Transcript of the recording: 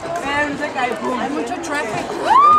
And Hay mucho traffic.